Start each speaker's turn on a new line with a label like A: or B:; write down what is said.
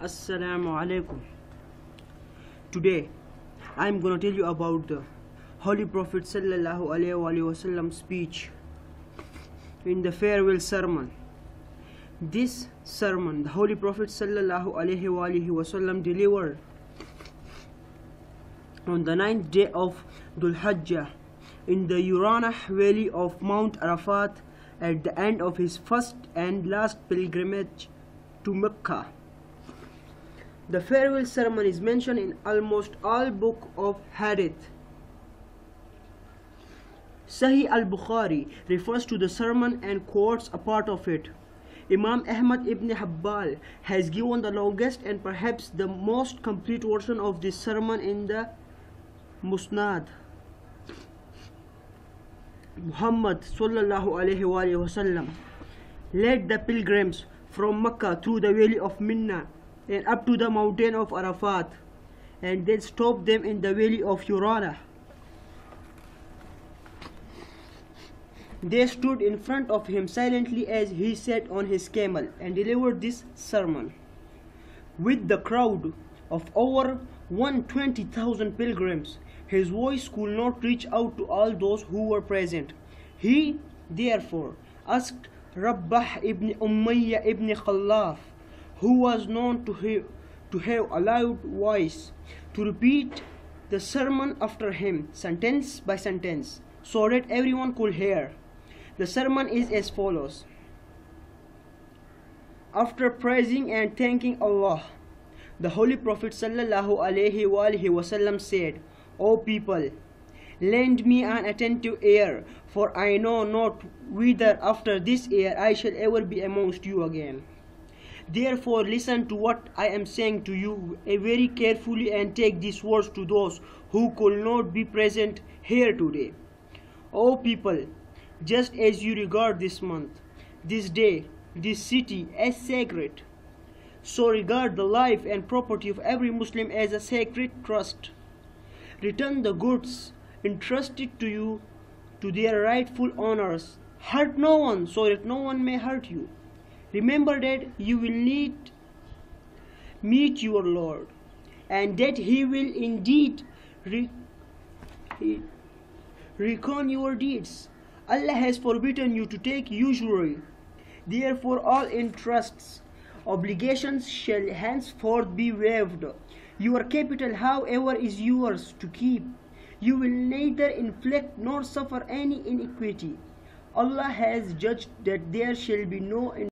A: Assalamu alaikum. Today I'm gonna tell you about the Holy Prophet sallallahu alaihi wasallam speech in the farewell sermon. This sermon the Holy Prophet sallallahu alaihi wasallam delivered on the ninth day of Dhul Hajjah in the Uranah valley of Mount Arafat at the end of his first and last pilgrimage to Mecca. The farewell sermon is mentioned in almost all book of Hadith. Sahih al-Bukhari refers to the sermon and quotes a part of it. Imam Ahmad ibn Hanbal has given the longest and perhaps the most complete version of this sermon in the Musnad. Muhammad sallallahu alaihi wasallam led the pilgrims from Mecca through the valley of Mina and up to the mountain of Arafat and then stopped them in the valley of Urana. They stood in front of him silently as he sat on his camel and delivered this sermon. With the crowd of over 120,000 pilgrims, his voice could not reach out to all those who were present. He, therefore, asked Rabbah ibn Umayyah ibn Khalaf, who was known to have, to have a loud voice, to repeat the sermon after him, sentence by sentence, so that everyone could hear. The sermon is as follows. After praising and thanking Allah, the Holy Prophet sallallahu alaihi wasallam said, O people, lend me an attentive ear, for I know not whether after this year I shall ever be amongst you again. Therefore, listen to what I am saying to you eh, very carefully and take these words to those who could not be present here today. O people, just as you regard this month, this day, this city as sacred, so regard the life and property of every Muslim as a sacred trust. Return the goods entrusted to you to their rightful owners. Hurt no one so that no one may hurt you. Remember that you will need meet your Lord and that he will indeed re- reckon your deeds. Allah has forbidden you to take usury. Therefore, all interests, obligations shall henceforth be waived. Your capital, however, is yours to keep. You will neither inflict nor suffer any iniquity. Allah has judged that there shall be no